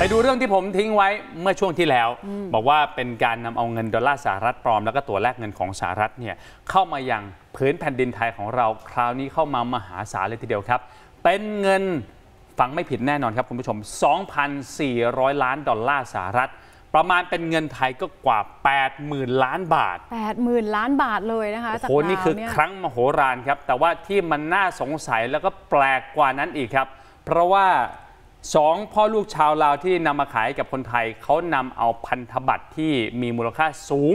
ไปดูเรื่องที่ผมทิ้งไว้เมื่อช่วงที่แล้ว บอกว่าเป็นการนำเอาเงินดอลลาร์สหรัฐปลอม แล้วก็ตัวแลกเงินของสหรัฐเนี่ยเข้ามายังพื้นแผ่นดินไทยของเรา คราวนี้เข้ามามหาศาลเลยทีเดียวครับ เป็นเงินฟังไม่ผิดแน่นอนครับคุณผู้ชม 2,400 ล้านดอลลาร์สหรัฐ ประมาณเป็นเงินไทยก็กว่า 80,000 ล้านบาท 80,000 ล้านบาทเลยนะคะโอ้จากโหนี่คือลาวเยครั้งมโหฬารครับแต่ว่าที่มันน่าสงสัยแล้วก็แปลกกว่านั้นอีกครับ เพราะว่า สองพ่อลูกชาวลาวที่นำมาขายให้กับคนไทยเขานำเอาพันธบัตรที่มีมูลค่าสูง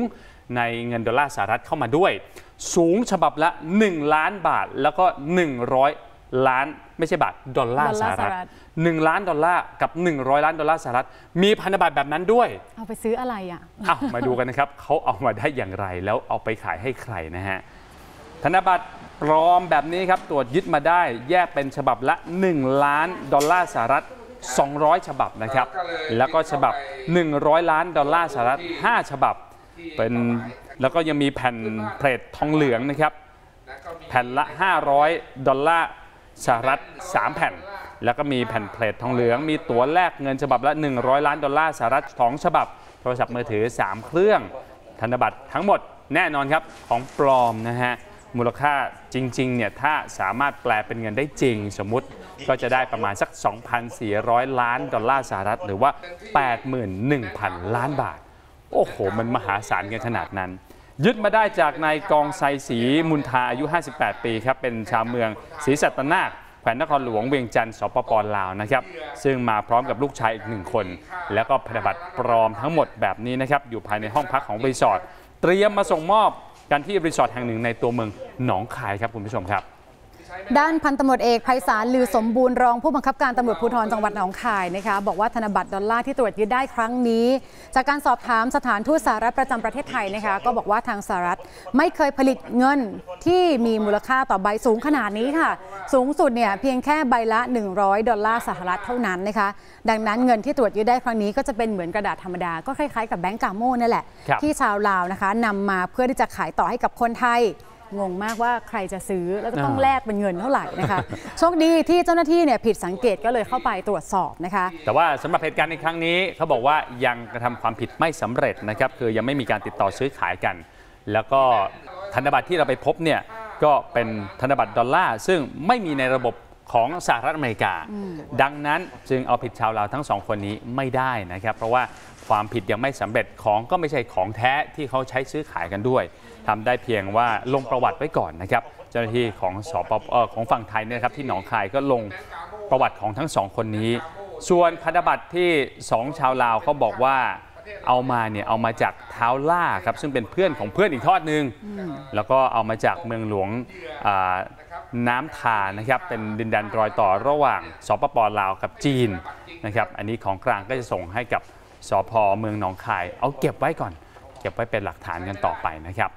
ในเงินดอลลาร์สหรัฐเข้ามาด้วย สูงฉบับละ 1 ล้านบาทแล้วก็ 100 ล้านไม่ใช่บาทดอลลาร์สหรัฐดอลลาร์สหรัฐ1ล้านดอลลาร์กับ 100 ล้านดอลลาร์สหรัฐมีพันธบัตรแบบนั้นด้วย เอาไปซื้ออะไรอะเอามาดูกันนะครับเขาเอามาได้อย่างไรแล้วเอาไปขายให้ใครนะฮะธนบัตรปลอมแบบนี้ครับตรวจยึดมาได้แยกเป็นฉบับละ 1 ล้านดอลลาร์สหรัฐ 200 ฉบับนะครับ แล้วก็ฉบับ 100 ล้านดอลลาร์สหรัฐ 5 ฉบับ เป็นแล้วก็ยังมีแผ่นเพลททองเหลืองนะครับ แผ่นละ 500 ดอลลาร์สหรัฐ 3 แผ่น แล้วก็มีแผ่นเพลททองเหลือง มีตั๋วแลกเงินฉบับละ 100 ล้านดอลลาร์สหรัฐ 2 ฉบับ โทรศัพท์มือถือ 3 เครื่อง ธนบัตรทั้งหมดแน่นอนครับของปลอมนะฮะ มูลค่าจริงๆเนี่ยถ้าสามารถแปลเป็นเงินได้จริง สมมติก็จะได้ประมาณสัก 2,400 ล้านดอลลาร์สหรัฐ หรือว่า 81,000 ล้านบาท โอ้โห มันมหาศาลกันขนาดนั้น ยึดมาได้จากนายกองไซศรีมุนทาอายุ 58 ปีครับ เป็นชาวเมืองศรีสัตนาคแขวงนครหลวงเวียงจันทร์สปปลาวนะครับซึ่งมาพร้อมกับลูกชายอีกหนึ่งคน แล้วก็พันธบัตรปลอมทั้งหมดแบบนี้นะครับอยู่ภายในห้องพักของรีสอร์ทเตรียมมาส่งมอบ กันที่รีสอร์ทแห่งหนึ่งในตัวเมืองหนองคายครับคุณผู้ชมครับ ด้านพันตำรวจเอกไพศาลลือสมบูรณ์รองผู้บังคับการตำรวจภูธรจังหวัดหนองคายนะคะบอกว่าธนบัตรดอลลาร์ที่ตรวจยึดได้ครั้งนี้ จากการสอบถามสถานทูตสหรัฐประจำประเทศไทยนะคะก็บอกว่าทางสหรัฐไม่เคยผลิตเงินที่มีมูลค่าต่อใบสูงขนาดนี้ค่ะ สูงสุดเนี่ยเพียงแค่ใบละ 100 ดอลลาร์สหรัฐเท่านั้นนะคะ ดังนั้นเงินที่ตรวจยึดได้ครั้งนี้ก็จะเป็นเหมือนกระดาษธรรมดาก็คล้ายๆกับแบงก์กาโม่นั่นแหละที่ชาวลาวนะคะนำมาเพื่อที่จะขายต่อให้กับคนไทย งงมากว่าใครจะซื้อแล้วก็ต้องอ่าแลกเป็นเงินเท่าไหร่นะคะโชคดีที่เจ้าหน้าที่เนี่ยผิดสังเกตก็เลยเข้าไปตรวจสอบนะคะ แต่ว่าสำหรับเหตุการณ์ในครั้งนี้เขาบอกว่ายังกระทำความผิดไม่สำเร็จนะครับคือยังไม่มีการติดต่อซื้อขายกัน แล้วก็ธนบัตรที่เราไปพบเนี่ยก็เป็นธนบัตรดอลลาร์ซึ่งไม่มีในระบบ ของสหรัฐอเมริกา ดังนั้นจึงเอาผิดชาวลาวทั้งสองคนนี้ไม่ได้นะครับ เพราะว่าความผิดยังไม่สำเร็จของก็ไม่ใช่ของแท้ที่เขาใช้ซื้อขายกันด้วยทำได้เพียงว่าลงประวัติไว้ก่อนนะครับ เจ้าหน้าที่ของสปปเอ่อของฝั่งไทยเนี่ยนะครับที่หนองคายก็ลงประวัติของทั้งสองคนนี้ ส่วนพันธบัตรที่สองชาวลาวเขาบอกว่าเอามาเนี่ยเอามาจากเท้าล่าครับซึ่งเป็นเพื่อนของเพื่อนอีกทอดหนึ่งแล้วก็เอามาจากเมืองหลวงอ่า น้ำทานะครับเป็นดินแดนรอยต่อระหว่างสปปลาวกับจีนนะครับอันนี้ของกลางก็จะส่งให้กับสพเมืองหนองคาย เอาเก็บไว้ก่อน เก็บไว้เป็นหลักฐานกันต่อไปนะครับ